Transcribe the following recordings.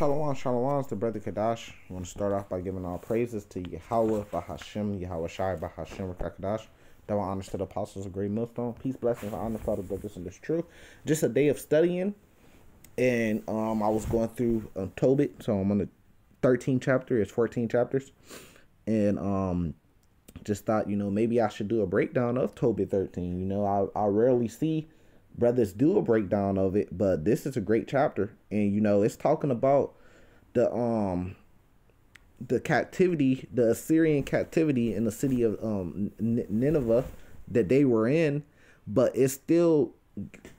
Shalom, shalom, the brother Kadash. I want to start off by giving all praises to Yahweh, Bahashem, Yahweh Shai, Bahashem, Kadash. Double honors to the apostles of Great Millstone. Peace, blessings, honor, Father, brothers, and this truth. Just a day of studying, and um, I was going through um, Tobit, so I'm on the 13 chapter. It's 14 chapters, and um, just thought, you know, maybe I should do a breakdown of Tobit 13. You know, I I rarely see brothers do a breakdown of it, but this is a great chapter, and you know it's talking about the um the captivity, the Assyrian captivity in the city of um Nineveh that they were in, but it still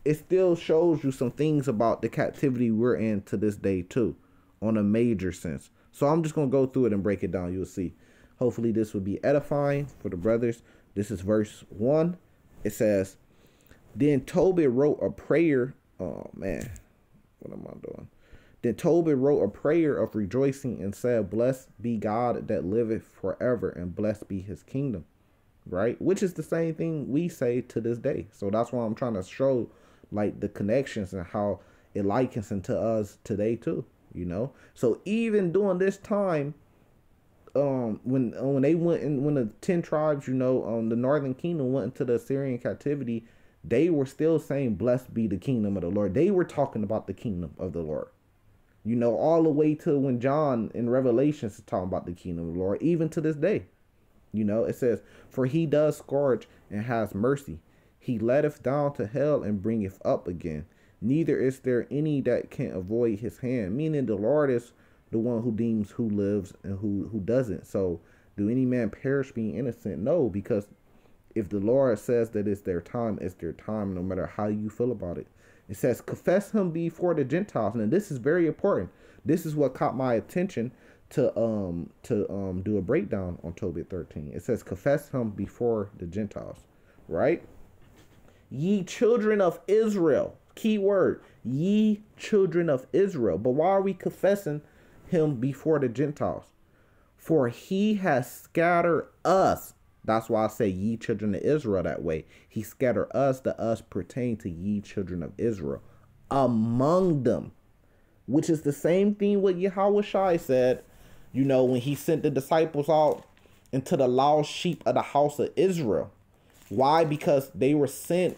it still shows you some things about the captivity we're in to this day too, on a major sense. So I'm just gonna go through it and break it down. You'll see. Hopefully this will be edifying for the brothers. This is verse one. It says, then Tobit wrote a prayer. Oh man, what am I doing? Then Tobit wrote a prayer of rejoicing and said, Blessed be God that liveth forever, and blessed be his kingdom. Right? Which is the same thing we say to this day. So that's why I'm trying to show like the connections and how it likens into us today too. You know? So even during this time, um when when they went in when the ten tribes, you know, um the northern kingdom went into the Assyrian captivity, they were still saying, Blessed be the kingdom of the Lord. They were talking about the kingdom of the Lord. You know, all the way to when John in Revelations is talking about the kingdom of the Lord, even to this day. You know, it says, For he does scourge and has mercy. He letteth down to hell and bringeth up again. Neither is there any that can avoid his hand. Meaning the Lord is the one who deems who lives and who, who doesn't. So do any man perish being innocent? No, because if the Lord says that it's their time, it's their time, no matter how you feel about it. It says, confess him before the Gentiles. And this is very important. This is what caught my attention to um to um do a breakdown on Tobit 13. It says, confess him before the Gentiles, right? Ye children of Israel. Key word, ye children of Israel. But why are we confessing him before the Gentiles? For he has scattered us that's why I say ye children of Israel that way. He scattered us, the us pertain to ye children of Israel among them, which is the same thing what Yahweh Shai said, you know, when he sent the disciples out into the lost sheep of the house of Israel. Why? Because they were sent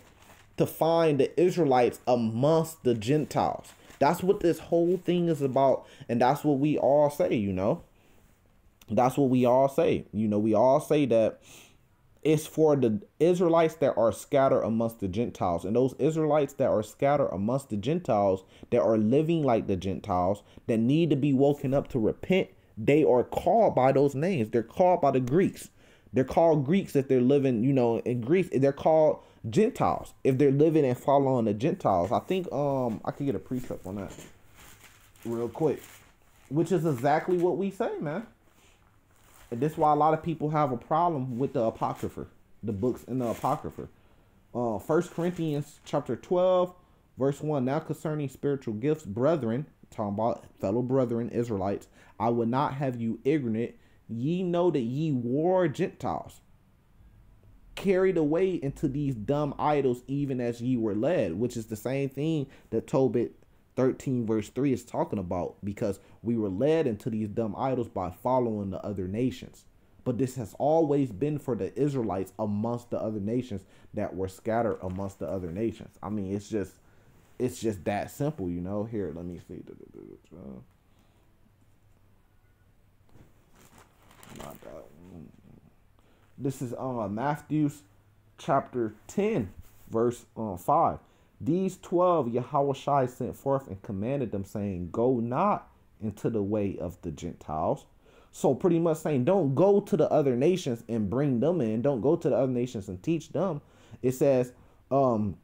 to find the Israelites amongst the Gentiles. That's what this whole thing is about. And that's what we all say, you know. That's what we all say. You know, we all say that it's for the Israelites that are scattered amongst the Gentiles. And those Israelites that are scattered amongst the Gentiles, that are living like the Gentiles, that need to be woken up to repent, they are called by those names. They're called by the Greeks. They're called Greeks if they're living, you know, in Greece. They're called Gentiles if they're living and following the Gentiles. I think um I could get a precept on that real quick, which is exactly what we say, man. And this is why a lot of people have a problem with the Apocrypha, the books in the Apocrypha. Uh, First Corinthians chapter 12, verse 1. Now concerning spiritual gifts, brethren, talking about fellow brethren, Israelites, I would not have you ignorant. Ye know that ye were Gentiles, carried away into these dumb idols, even as ye were led, which is the same thing that Tobit 13 verse 3 is talking about because we were led into these dumb idols by following the other nations. But this has always been for the israelites amongst the other nations that were scattered amongst the other nations. I mean it's just it's just that simple you know? Here let me see. Not that one. this is uh matthew's chapter 10 verse uh, 5 these twelve Yahweh sent forth and commanded them, saying, Go not into the way of the Gentiles. So pretty much saying, don't go to the other nations and bring them in. Don't go to the other nations and teach them. It says, um,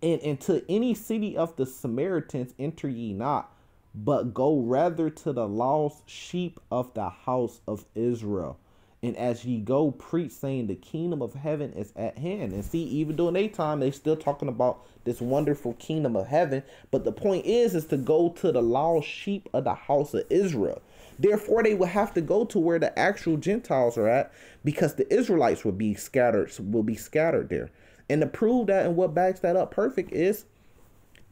and into any city of the Samaritans enter ye not, but go rather to the lost sheep of the house of Israel. And as ye go, preach, saying the kingdom of heaven is at hand. And see, even during their time, they still talking about this wonderful kingdom of heaven. But the point is, is to go to the lost sheep of the house of Israel. Therefore, they will have to go to where the actual Gentiles are at, because the Israelites will be scattered, will be scattered there. And to prove that and what backs that up perfect is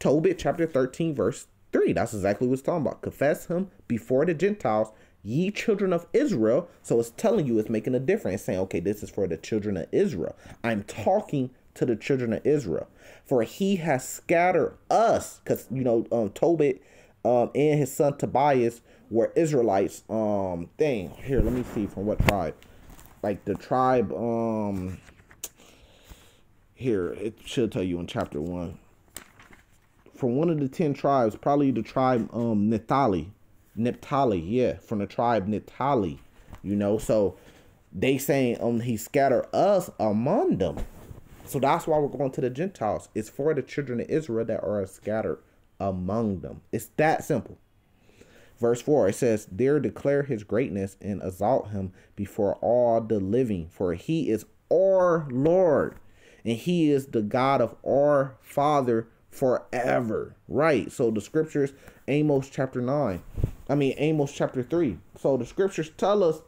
Tobit chapter 13, verse 3. That's exactly what it's talking about. Confess him before the Gentiles, ye children of Israel. So it's telling you, it's making a difference. Saying, okay, this is for the children of Israel. I'm talking to the children of Israel. For he has scattered us, because, you know, um, Tobit um, and his son Tobias were Israelites. Um, thing here, let me see from what tribe. Like the tribe, um, here it should tell you in chapter one. From one of the ten tribes, probably the tribe um Naphtali, Naphtali, yeah, from the tribe Naphtali, you know. So they saying um he scattered us among them. So that's why we're going to the Gentiles. It's for the children of Israel that are scattered among them. It's that simple. Verse 4 it says, There declare his greatness and exalt him before all the living, for he is our Lord, and he is the God of our Father forever. Right. So the scriptures, Amos chapter 9. I mean Amos chapter 3. So the scriptures tell us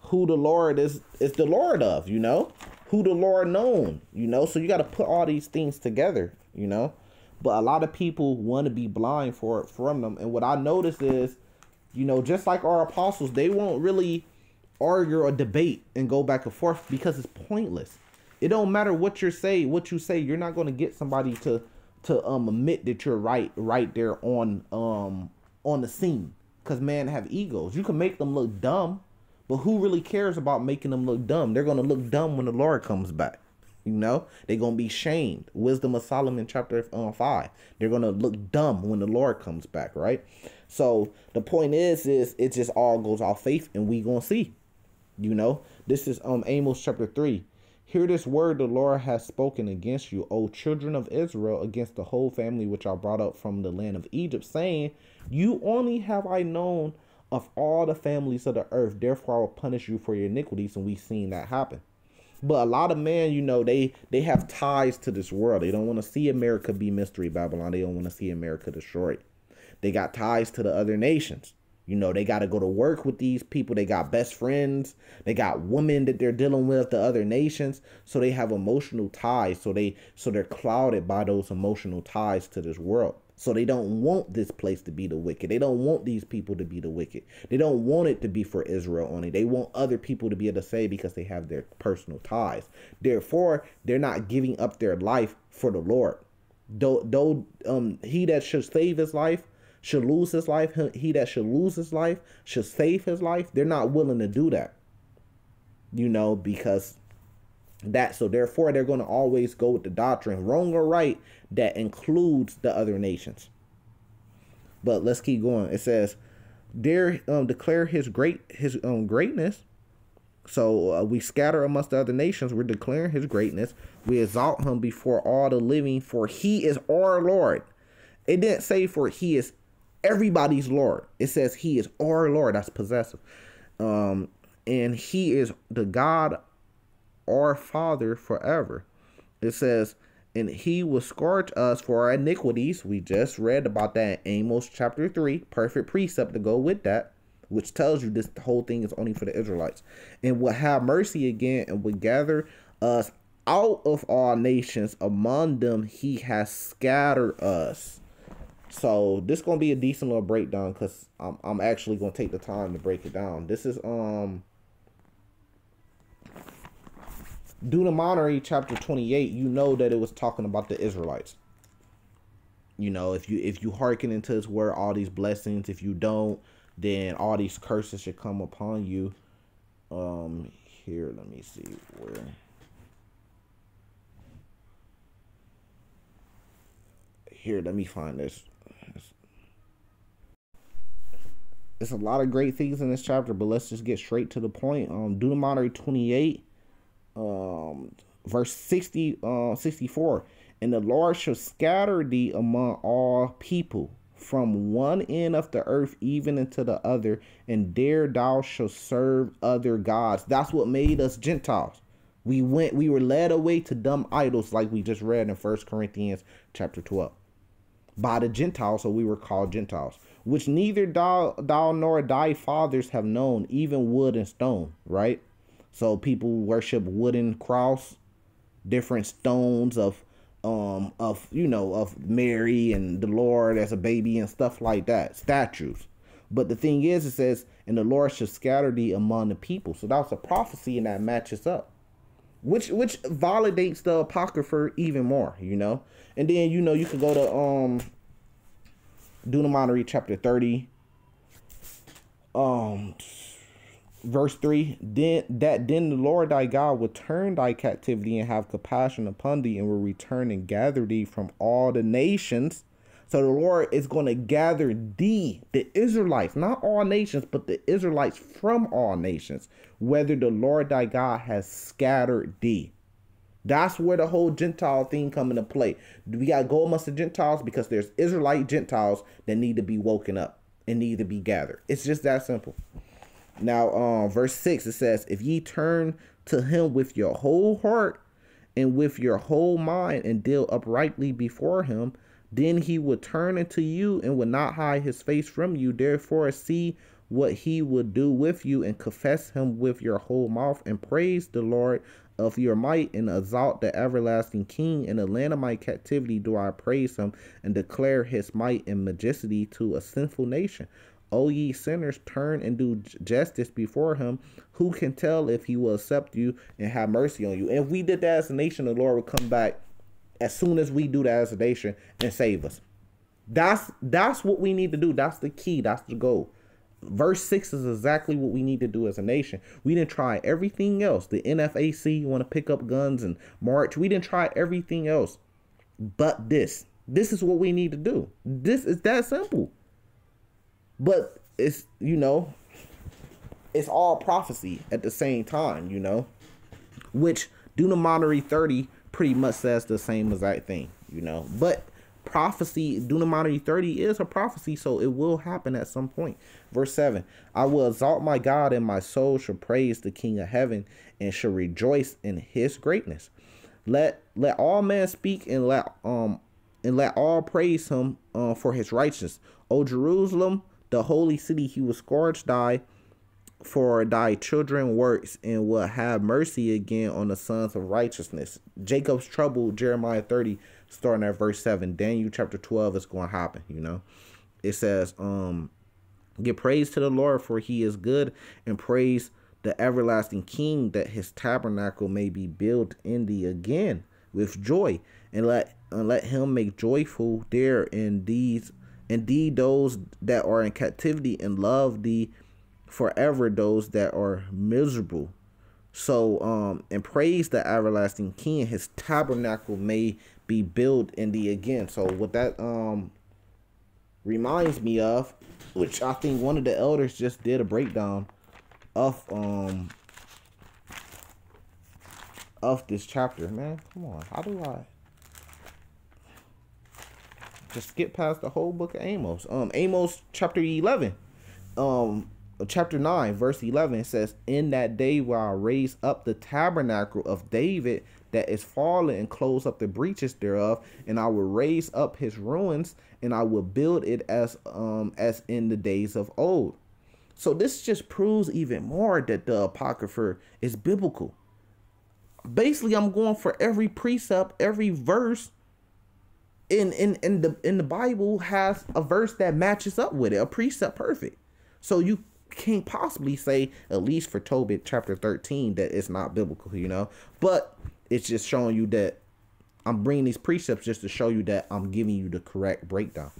who the Lord is is the Lord of, you know? Who the Lord known, you know? So you got to put all these things together, you know? But a lot of people want to be blind for it from them. And what I notice is, you know, just like our apostles, they won't really argue or debate and go back and forth because it's pointless. It don't matter what you say, what you say, you're not going to get somebody to to um admit that you're right right there on um on the scene cuz man have egos. You can make them look dumb, but who really cares about making them look dumb? They're to look dumb when the Lord comes back. You know, they're gonna be shamed. Wisdom of Solomon, chapter uh, five. They're gonna look dumb when the Lord comes back, right? So the point is, is it just all goes off faith, and we gonna see. You know, this is um Amos chapter three. Hear this word the Lord has spoken against you, O children of Israel, against the whole family which I brought up from the land of Egypt, saying, You only have I known of all the families of the earth, therefore I will punish you for your iniquities, and we've seen that happen. But a lot of men, you know, they they have ties to this world. They don't want to see America be mystery Babylon. They don't want to see America destroyed. They got ties to the other nations. You know, they got to go to work with these people. They got best friends. They got women that they're dealing with, the other nations. So they have emotional ties. So they so they're clouded by those emotional ties to this world. So they don't want this place to be the wicked. They don't want these people to be the wicked. They don't want it to be for Israel only. They want other people to be able to say because they have their personal ties. Therefore, they're not giving up their life for the Lord. Though, though um, he that should save his life should lose his life. He that should lose his life should save his life. They're not willing to do that. You know, because that so therefore they're going to always go with the doctrine wrong or right that includes the other nations but let's keep going it says dare um, declare his great his um, greatness so uh, we scatter amongst the other nations we're declaring his greatness we exalt him before all the living for he is our lord it didn't say for he is everybody's lord it says he is our lord that's possessive um and he is the god our Father forever. It says, and he will scourge us for our iniquities. We just read about that in Amos chapter 3. Perfect precept to go with that, which tells you this whole thing is only for the Israelites. And will have mercy again and will gather us out of all nations. Among them he has scattered us. So this gonna be a decent little breakdown because I'm I'm actually gonna take the time to break it down. This is um Deuteronomy chapter 28, you know that it was talking about the Israelites. You know, if you if you hearken into his word, all these blessings. If you don't, then all these curses should come upon you. Um, here, let me see where. Here, let me find this. It's a lot of great things in this chapter, but let's just get straight to the point. Um, Deuteronomy 28 um, verse 60, uh, 64. And the Lord shall scatter thee among all people from one end of the earth even into the other, and there thou shalt serve other gods. That's what made us Gentiles. We went, we were led away to dumb idols, like we just read in First Corinthians chapter 12. By the Gentiles, so we were called Gentiles, which neither thou, thou nor thy fathers have known, even wood and stone, right? So people worship wooden cross, different stones of um of you know of Mary and the Lord as a baby and stuff like that, statues. But the thing is, it says, and the Lord shall scatter thee among the people. So that's a prophecy and that matches up. Which which validates the Apocrypha even more, you know? And then, you know, you can go to um Deuteronomy chapter 30. Um verse 3 then that then the lord thy god will turn thy captivity and have compassion upon thee and will return and gather thee from all the nations so the lord is going to gather thee the israelites not all nations but the israelites from all nations whether the lord thy god has scattered thee that's where the whole Gentile thing come into play. We got to go amongst the Gentiles because there's Israelite Gentiles that need to be woken up and need to be gathered. It's just that simple. Now, um, verse 6 it says, If ye turn to him with your whole heart and with your whole mind and deal uprightly before him, then he will turn unto you and will not hide his face from you. Therefore, see what he will do with you and confess him with your whole mouth and praise the Lord of your might and exalt the everlasting King. In the land of my captivity do I praise him and declare his might and majesty to a sinful nation. O ye sinners, turn and do justice before him. Who can tell if he will accept you and have mercy on you? If we did that as a nation, the Lord would come back as soon as we do that as a nation and save us. That's that's what we need to do. That's the key. That's the goal. Verse 6 is exactly what we need to do as a nation. We didn't try everything else. The NFAC you want to pick up guns and march. We didn't try everything else but this. This is what we need to do. This is that simple. But it's, you know, it's all prophecy at the same time, you know, which Deuteronomy 30 pretty much says the same exact thing, you know. But prophecy, Deuteronomy 30 is a prophecy, so it will happen at some point. Verse 7 I will exalt my God, and my soul shall praise the King of heaven, and shall rejoice in his greatness. Let let all men speak and let um and let all praise him uh, for his righteousness. O Jerusalem, the holy city, he will scourge thy for thy children works and will have mercy again on the sons of righteousness. Jacob's trouble, Jeremiah 30, starting at verse 7. Daniel chapter 12 is going to happen, you know. It says, um, Give praise to the Lord, for he is good, and praise the everlasting King, that his tabernacle may be built in thee again with joy, and let and let him make joyful there in these indeed those that are in captivity and love thee forever those that are miserable. So um and praise the everlasting king, his tabernacle may be built in thee again. So what that um reminds me of, which I think one of the elders just did a breakdown of um of this chapter. Man, come on. How do I just skip past the whole book of Amos? Um Amos chapter 11. Um chapter 9 verse 11 says in that day will i raise up the tabernacle of david that is fallen and close up the breaches thereof and i will raise up his ruins and i will build it as um as in the days of old. So this just proves even more that the apocrypha is biblical. Basically i'm going for every precept every verse in in in the in the bible has a verse that matches up with it a precept perfect. So you can't possibly say, at least for Tobit chapter 13, that it's not biblical, you know? But it's just showing you that I'm bringing these precepts just to show you that I'm giving you the correct breakdown.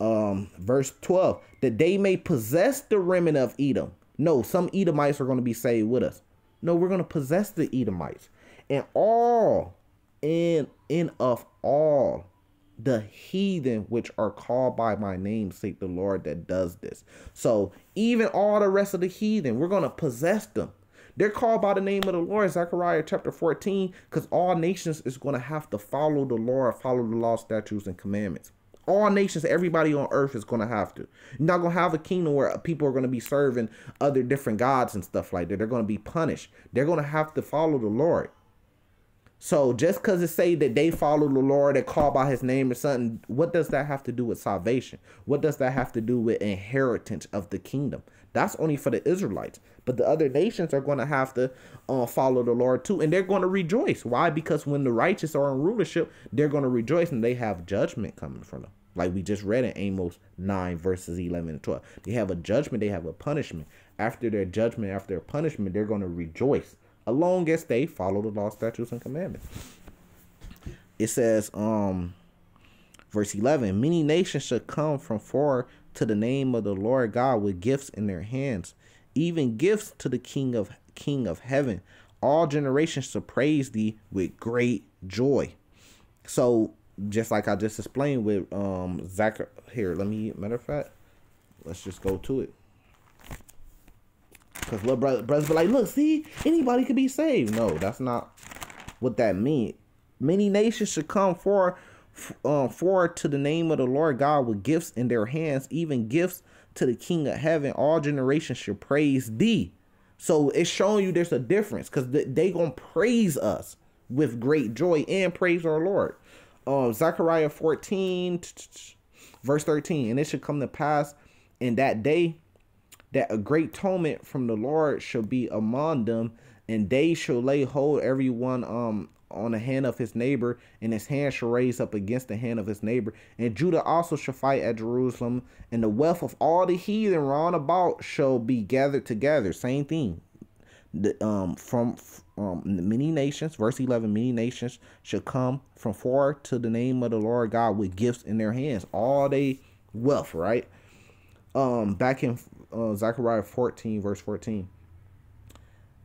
Um, verse 12, that they may possess the remnant of Edom. No, some Edomites are going to be saved with us. No, we're going to possess the Edomites. And all in in of all the heathen which are called by my name, sake the Lord that does this. So even all the rest of the heathen, we're gonna possess them. They're called by the name of the Lord, Zechariah chapter 14, because all nations is gonna have to follow the Lord, follow the law, statutes, and commandments. All nations, everybody on earth is gonna have to. You're not gonna have a kingdom where people are gonna be serving other different gods and stuff like that. They're gonna be punished. They're gonna have to follow the Lord. So just because it say that they follow the Lord, they call by his name or something, what does that have to do with salvation? What does that have to do with inheritance of the kingdom? That's only for the Israelites. But the other nations are going to have to uh, follow the Lord too. And they're going to rejoice. Why? Because when the righteous are in rulership, they're going to rejoice and they have judgment coming from them. Like we just read in Amos 9, verses 11 and 12. They have a judgment, they have a punishment. After their judgment, after their punishment, they're going to rejoice as long as they follow the law, statutes, and commandments. It says, um, verse 11 Many nations shall come from far to the name of the Lord God with gifts in their hands, even gifts to the King of King of heaven. All generations shall praise thee with great joy. So, just like I just explained with um Zach here, let me matter of fact, let's just go to it. Because little brother, brothers be like, look, see, anybody could be saved. No, that's not what that means. Many nations should come for, um, forward to the name of the Lord God with gifts in their hands, even gifts to the King of heaven. All generations should praise thee. So it's showing you there's a difference because they gonna praise us with great joy and praise our Lord. Um, Zechariah 14, verse 13, and it should come to pass in that day that a great atonement from the Lord shall be among them, and they shall lay hold everyone um on the hand of his neighbor, and his hand shall raise up against the hand of his neighbor. And Judah also shall fight at Jerusalem, and the wealth of all the heathen round about shall be gathered together. Same thing. The, um from um many nations, verse eleven, many nations shall come from far to the name of the Lord God with gifts in their hands. All they wealth, right? Um, back in uh, Zechariah 14, verse 14.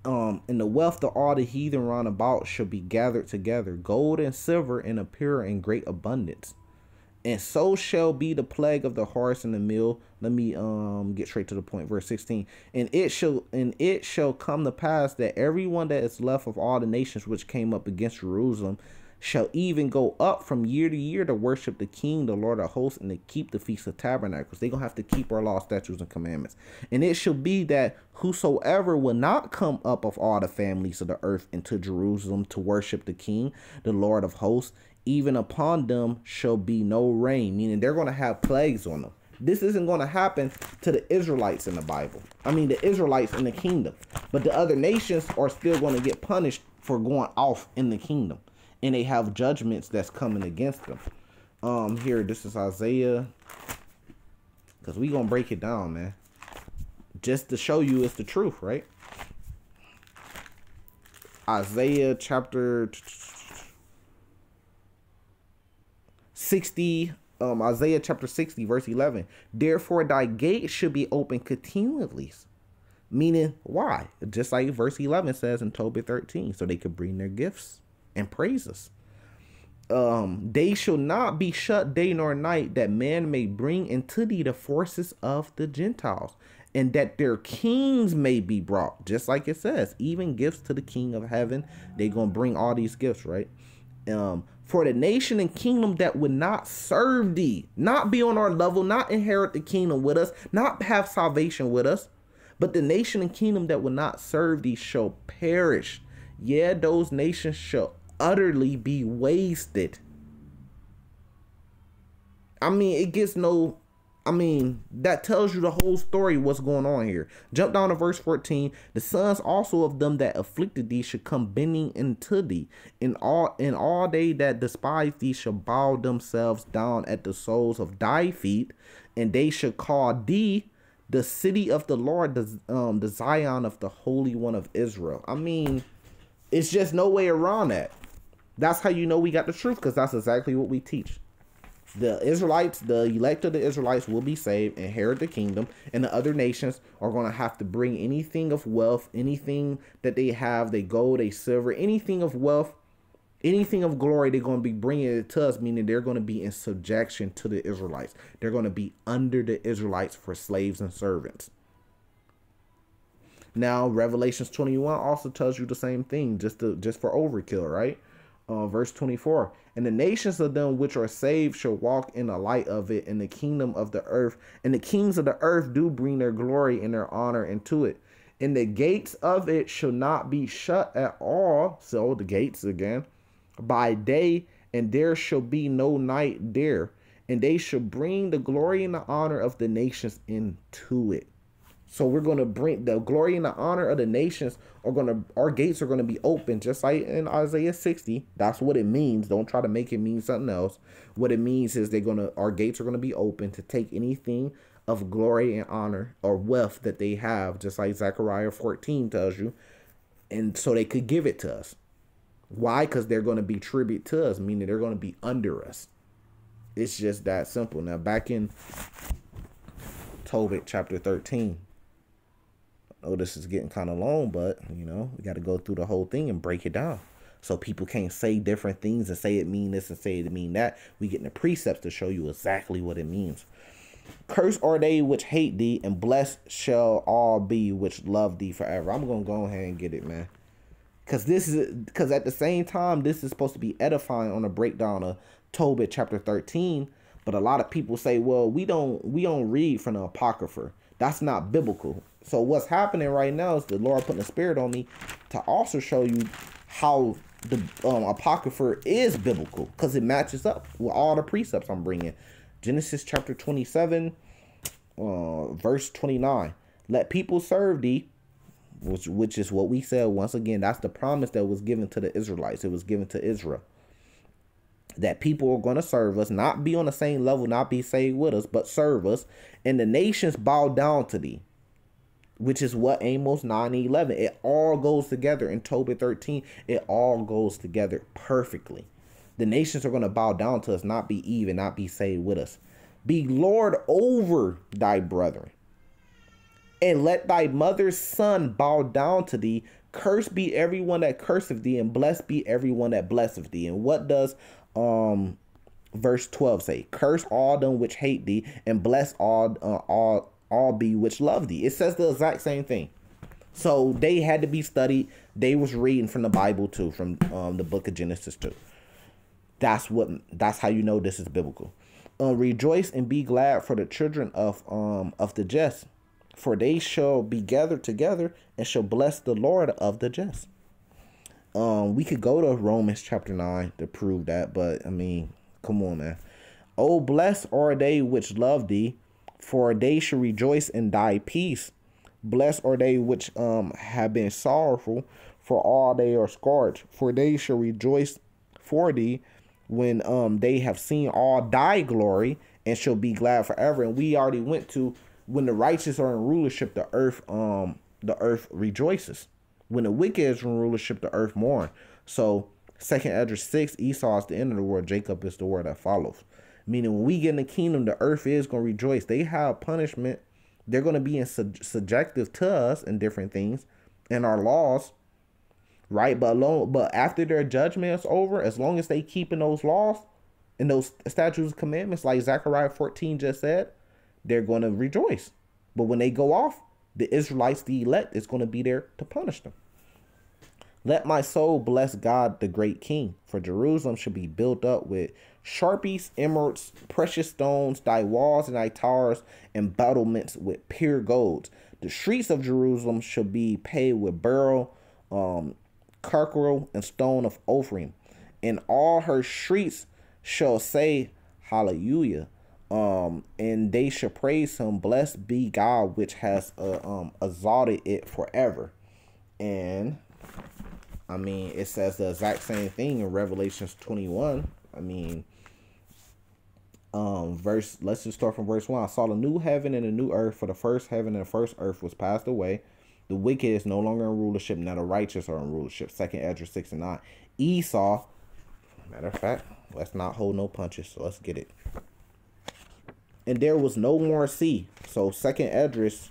Um, and the wealth of all the heathen round about shall be gathered together, gold and silver and appear in great abundance. And so shall be the plague of the horse and the mill. Let me um get straight to the point. Verse 16. And it shall and it shall come to pass that everyone that is left of all the nations which came up against Jerusalem shall even go up from year to year to worship the King, the Lord of hosts, and to keep the Feast of Tabernacles. They're going to have to keep our law, statutes, and commandments. And it shall be that whosoever will not come up of all the families of the earth into Jerusalem to worship the King, the Lord of hosts, even upon them shall be no rain, meaning they're going to have plagues on them. This isn't going to happen to the Israelites in the Bible. I mean, the Israelites in the kingdom. But the other nations are still going to get punished for going off in the kingdom and they have judgments that's coming against them. Um, here, this is Isaiah, because we gonna break it down, man, just to show you it's the truth, right? Isaiah chapter 60, um, Isaiah chapter 60, verse 11. Therefore, thy gate should be open continually. Meaning, why? Just like verse 11 says in Tobit 13, so they could bring their gifts and praises. Um, they shall not be shut day nor night, that man may bring into thee the forces of the Gentiles, and that their kings may be brought. Just like it says, even gifts to the King of heaven. They're gonna bring all these gifts, right? Um, for the nation and kingdom that would not serve thee, not be on our level, not inherit the kingdom with us, not have salvation with us, but the nation and kingdom that would not serve thee shall perish. Yeah, those nations shall utterly be wasted. I mean, it gets no. I mean, that tells you the whole story what's going on here. Jump down to verse 14. The sons also of them that afflicted thee should come bending into thee. In all in all they that despise thee shall bow themselves down at the soles of thy feet, and they shall call thee the city of the Lord, the um the Zion of the Holy One of Israel. I mean, it's just no way around that. That's how you know we got the truth because that's exactly what we teach. The Israelites, the elect of the Israelites will be saved, inherit the kingdom, and the other nations are going to have to bring anything of wealth, anything that they have, they gold, they silver, anything of wealth, anything of glory, they're going to be bringing it to us, meaning they're going to be in subjection to the Israelites. They're going to be under the Israelites for slaves and servants. Now, Revelations 21 also tells you the same thing, just to just for overkill, right? Uh, verse 24 and the nations of them which are saved shall walk in the light of it in the kingdom of the earth and the kings of the earth do bring their glory and their honor into it and the gates of it shall not be shut at all so the gates again by day, and there shall be no night there. And they shall bring the glory and the honor of the nations into it. So we're going to bring the glory and the honor of the nations are going to, our gates are going to be open, just like in Isaiah 60. That's what it means. Don't try to make it mean something else. What it means is they're going to, our gates are going to be open to take anything of glory and honor or wealth that they have, just like Zechariah 14 tells you. And so they could give it to us. Why? Because they're going to be tribute to us, meaning they're going to be under us. It's just that simple. Now, back in Tobit chapter 13, oh, this is getting kind of long, but you know, we got to go through the whole thing and break it down. So people can't say different things and say it mean this and say it mean that. We get the precepts to show you exactly what it means. Cursed are they which hate thee, and blessed shall all be which love thee forever. I'm gonna go ahead and get it, man. Cause this is because at the same time, this is supposed to be edifying on a breakdown of Tobit chapter 13. But a lot of people say, well, we don't we don't read from the Apocrypha. That's not biblical. So what's happening right now is the Lord putting the spirit on me to also show you how the um, apocrypha is biblical because it matches up with all the precepts I'm bringing. Genesis chapter 27, uh, verse 29. Let people serve thee, which which is what we said once again. That's the promise that was given to the Israelites. It was given to Israel. That people are going to serve us, not be on the same level, not be saved with us, but serve us. And the nations bow down to thee which is what Amos 9 and 11. It all goes together in Tobit 13. It all goes together perfectly. The nations are going to bow down to us, not be even, not be saved with us. Be Lord over thy brethren. And let thy mother's son bow down to thee. Cursed be everyone that curseth thee, and blessed be everyone that blesseth thee. And what does um verse 12 say? Curse all them which hate thee, and bless all uh, all all be which love thee. It says the exact same thing. So they had to be studied. They was reading from the Bible too, from um, the book of Genesis too. That's what. That's how you know this is biblical. Uh, rejoice and be glad for the children of um of the just, for they shall be gathered together and shall bless the Lord of the just. Um, we could go to Romans chapter nine to prove that, but I mean, come on, man. Oh, blessed are they which love thee, for they shall rejoice in thy peace. Blessed are they which um have been sorrowful, for all they are scourged. For they shall rejoice for thee when um they have seen all thy glory and shall be glad forever. And we already went to when the righteous are in rulership, the earth um the earth rejoices. When the wicked is in rulership, the earth mourn. So second Esdras six, Esau is the end of the world, Jacob is the word that follows. Meaning, when we get in the kingdom, the earth is going to rejoice. They have punishment. They're going to be in subjective to us and different things and our laws, right? But alone, but after their judgment is over, as long as they keep in those laws and those statutes commandments, like Zechariah 14 just said, they're going to rejoice. But when they go off, the Israelites, the elect, is going to be there to punish them. Let my soul bless God, the great King, for Jerusalem should be built up with sapphires, emeralds, precious stones, thy walls and thy towers, and battlements with pure gold. The streets of Jerusalem shall be paved with beryl, um, carcel, and stone of Ophir. And all her streets shall say, Hallelujah. Um, and they shall praise him. Blessed be God, which has uh, um exalted it forever. And I mean, it says the exact same thing in Revelations 21. I mean, um, verse, let's just start from verse 1. I saw the new heaven and the new earth, for the first heaven and the first earth was passed away. The wicked is no longer in rulership, now the righteous are in rulership. Second Esdras 6 and 9. Esau, matter of fact, let's not hold no punches, so let's get it. And there was no more sea. So second Esdras,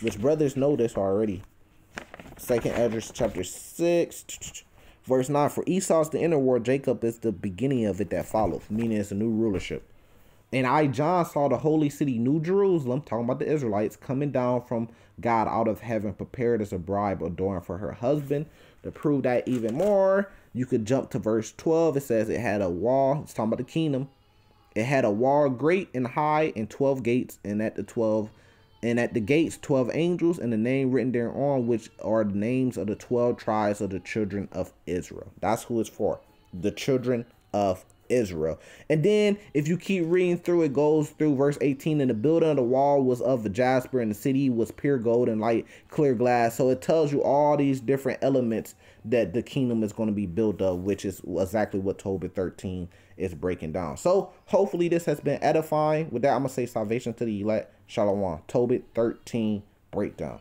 which brothers know this already. Second Esdras chapter 6, verse 9. For Esau's the inner world, Jacob is the beginning of it that follows, meaning it's a new rulership. And I, John, saw the holy city, New Jerusalem, talking about the Israelites, coming down from God out of heaven, prepared as a bride adorned for her husband. To prove that even more, you could jump to verse 12. It says it had a wall. It's talking about the kingdom. It had a wall great and high and 12 gates. And at the 12 and at the gates 12 angels and the name written thereon which are the names of the 12 tribes of the children of israel that's who it's for the children of Israel. And then if you keep reading through, it goes through verse 18, and the building of the wall was of the jasper, and the city was pure gold and light clear glass. So it tells you all these different elements that the kingdom is going to be built of which is exactly what Tobit 13 is breaking down. So hopefully this has been edifying. With that, I'm to say salvation to the elect. Shalom. Tobit 13 breakdown.